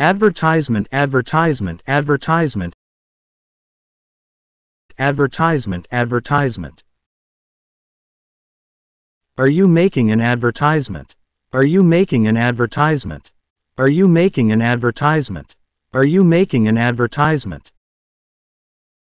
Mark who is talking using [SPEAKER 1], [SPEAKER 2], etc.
[SPEAKER 1] Advertisement, advertisement, advertisement. Advertisement, advertisement. Are you making an advertisement? Are you making an advertisement? Are you making an advertisement? Are you making an advertisement?